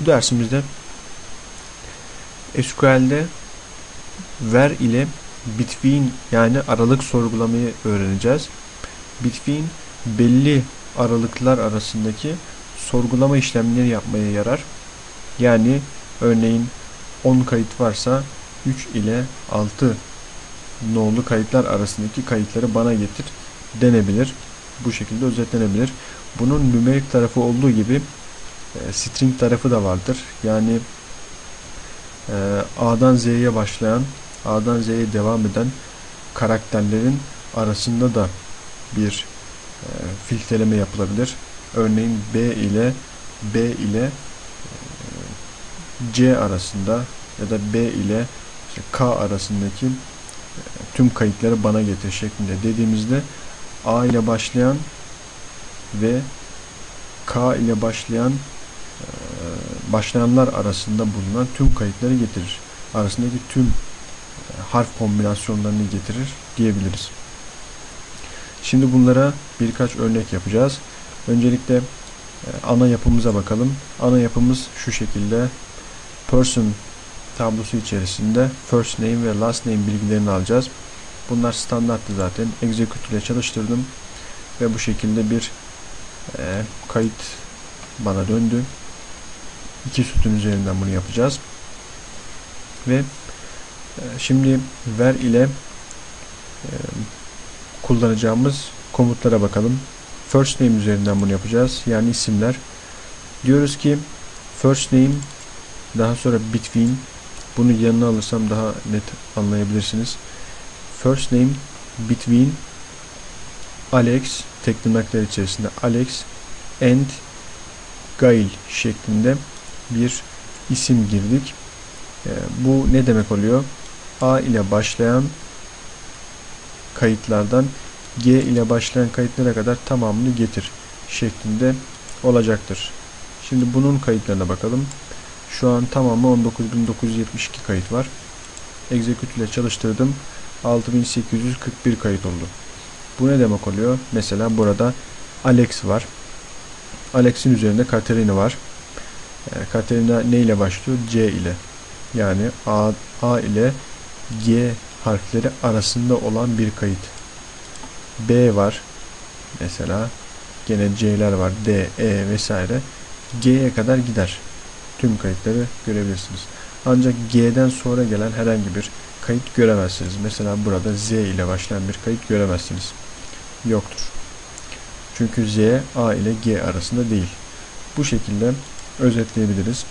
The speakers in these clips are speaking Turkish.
Bu dersimizde SQL'de where ile between yani aralık sorgulamayı öğreneceğiz. Between belli aralıklar arasındaki sorgulama işlemleri yapmaya yarar. Yani örneğin 10 kayıt varsa 3 ile 6 nolu kayıtlar arasındaki kayıtları bana getir denebilir. Bu şekilde özetlenebilir. Bunun nümerik tarafı olduğu gibi e, string tarafı da vardır. Yani e, A'dan Z'ye başlayan, A'dan Z'ye devam eden karakterlerin arasında da bir e, filtreleme yapılabilir. Örneğin B ile B ile e, C arasında ya da B ile işte K arasındaki tüm kayıtları bana getir şeklinde dediğimizde A ile başlayan ve K ile başlayan başlayanlar arasında bulunan tüm kayıtları getirir. Arasındaki tüm e, harf kombinasyonlarını getirir diyebiliriz. Şimdi bunlara birkaç örnek yapacağız. Öncelikle e, ana yapımıza bakalım. Ana yapımız şu şekilde. Person tablosu içerisinde first name ve last name bilgilerini alacağız. Bunlar standarttı zaten. Execute ile çalıştırdım ve bu şekilde bir e, kayıt bana döndü. İki sütun üzerinden bunu yapacağız. Ve e, şimdi ver ile e, kullanacağımız komutlara bakalım. First name üzerinden bunu yapacağız. Yani isimler. Diyoruz ki first name daha sonra between bunu yanına alırsam daha net anlayabilirsiniz. First name between Alex tek içerisinde Alex and Gail şeklinde bir isim girdik. E, bu ne demek oluyor? A ile başlayan kayıtlardan G ile başlayan kayıtlara kadar tamamını getir şeklinde olacaktır. Şimdi bunun kayıtlarına bakalım. Şu an tamamı 19.972 kayıt var. Execute ile çalıştırdım. 6841 kayıt oldu. Bu ne demek oluyor? Mesela burada Alex var. Alex'in üzerinde Katerina var. E, Katerina ne ile başlıyor? C ile. Yani A, A ile G harfleri arasında olan bir kayıt. B var. Mesela gene C'ler var. D, E vesaire. G'ye kadar gider. Tüm kayıtları görebilirsiniz. Ancak G'den sonra gelen herhangi bir kayıt göremezsiniz. Mesela burada Z ile başlayan bir kayıt göremezsiniz. Yoktur. Çünkü Z A ile G arasında değil. Bu şekilde özetleyebiliriz.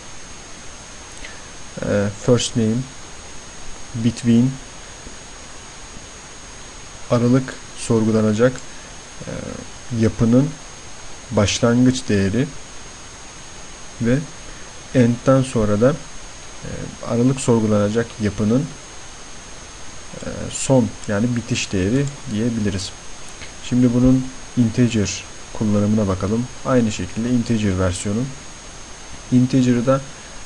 Ee, first name between aralık sorgulanacak e, yapının başlangıç değeri ve end'den sonra da e, aralık sorgulanacak yapının son yani bitiş değeri diyebiliriz. Şimdi bunun integer kullanımına bakalım. Aynı şekilde integer versiyonu. Integer'ı da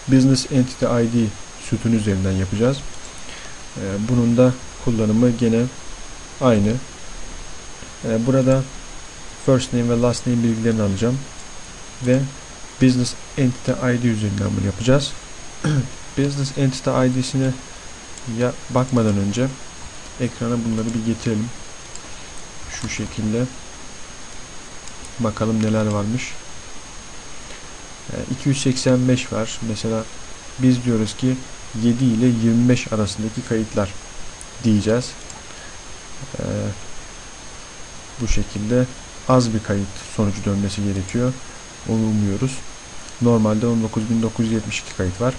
business entity id sütun üzerinden yapacağız. E, bunun da kullanımı gene aynı. E, burada first name ve last name bilgilerini alacağım ve business entity id üzerinden bunu yapacağız. business entity id'sine ya bakmadan önce ekrana bunları bir getirelim. Şu şekilde bakalım neler varmış. E, 285 var. Mesela biz diyoruz ki 7 ile 25 arasındaki kayıtlar diyeceğiz. Ee, bu şekilde az bir kayıt sonucu dönmesi gerekiyor. Onu umuyoruz. Normalde 19.972 kayıt var.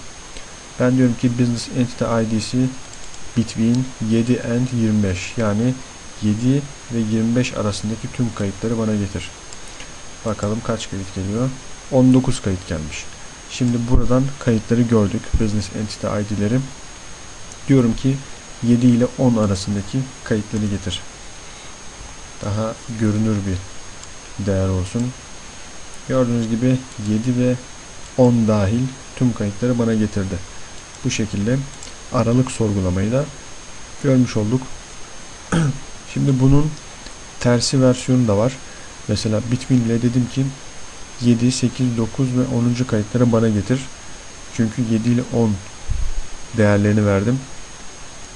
Ben diyorum ki Business Entity ID'si between 7 and 25 yani 7 ve 25 arasındaki tüm kayıtları bana getir. Bakalım kaç kayıt geliyor. 19 kayıt gelmiş. Şimdi buradan kayıtları gördük. Business Entity ID'leri. Diyorum ki 7 ile 10 arasındaki kayıtları getir. Daha görünür bir değer olsun. Gördüğünüz gibi 7 ve 10 dahil tüm kayıtları bana getirdi. Bu şekilde aralık sorgulamayı da görmüş olduk. Şimdi bunun tersi versiyonu da var. Mesela Bitmin ile dedim ki 7, 8, 9 ve 10. kayıtları bana getir. Çünkü 7 ile 10 değerlerini verdim.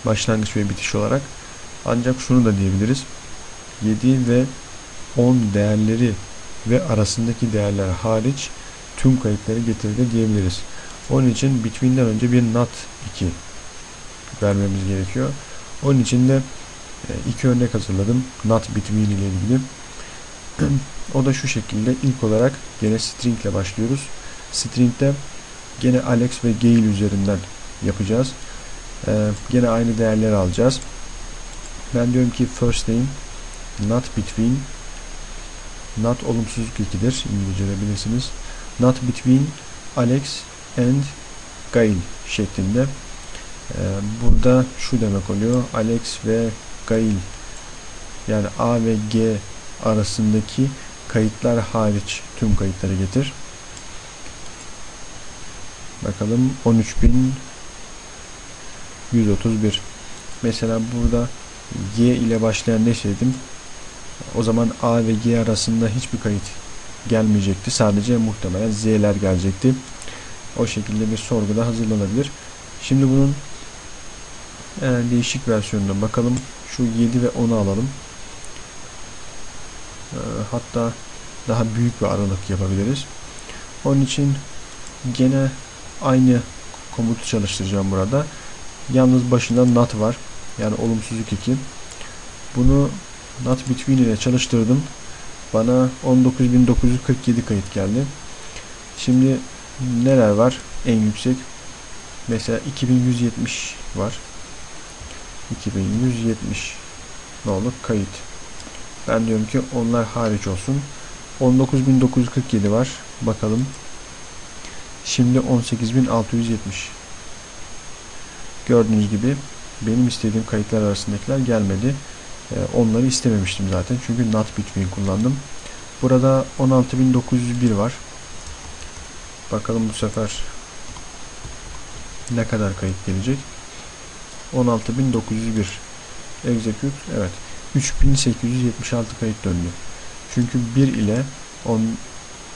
Başlangıç ve bitiş olarak. Ancak şunu da diyebiliriz. 7 ve 10 değerleri ve arasındaki değerler hariç tüm kayıtları getirdi diyebiliriz. Onun için between'den önce bir not 2 vermemiz gerekiyor. Onun için de e, iki örnek hazırladım. Not between ile ilgili. O da şu şekilde. İlk olarak gene string ile başlıyoruz. String'de gene Alex ve Gail üzerinden yapacağız. Ee, gene aynı değerleri alacağız. Ben diyorum ki first name not between not olumsuzluk 2'dir. İngilizce'de bilirsiniz. Not between Alex and Gail şeklinde. Ee, burada şu demek oluyor. Alex ve Gail yani A ve G arasındaki kayıtlar hariç tüm kayıtları getir. Bakalım 13131 Mesela burada Y ile başlayan deseydim o zaman A ve G arasında hiçbir kayıt gelmeyecekti. Sadece muhtemelen Z'ler gelecekti. O şekilde bir sorguda hazırlanabilir. Şimdi bunun e, değişik versiyonuna bakalım. Şu 7 ve 10'u alalım. E, hatta daha büyük bir aralık yapabiliriz. Onun için gene aynı komutu çalıştıracağım burada. Yalnız başında not var. Yani olumsuzluk 2. Bunu not between ile çalıştırdım. Bana 19.947 kayıt geldi. Şimdi neler var en yüksek? Mesela 2170 var. 2170 ne olur kayıt. Ben diyorum ki onlar hariç olsun. 19.947 var. Bakalım. Şimdi 18.670. Gördüğünüz gibi benim istediğim kayıtlar arasındakiler gelmedi. Ee, onları istememiştim zaten. Çünkü not between kullandım. Burada 16.901 var. Bakalım bu sefer ne kadar kayıt gelecek. 16.901 execute evet 3876 kayıt döndü. Çünkü 1 ile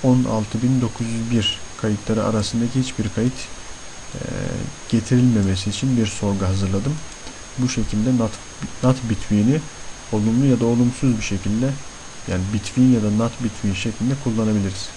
16.901 kayıtları arasındaki hiçbir kayıt e, getirilmemesi için bir sorgu hazırladım. Bu şekilde not, not between'i olumlu ya da olumsuz bir şekilde yani between ya da not between şeklinde kullanabiliriz.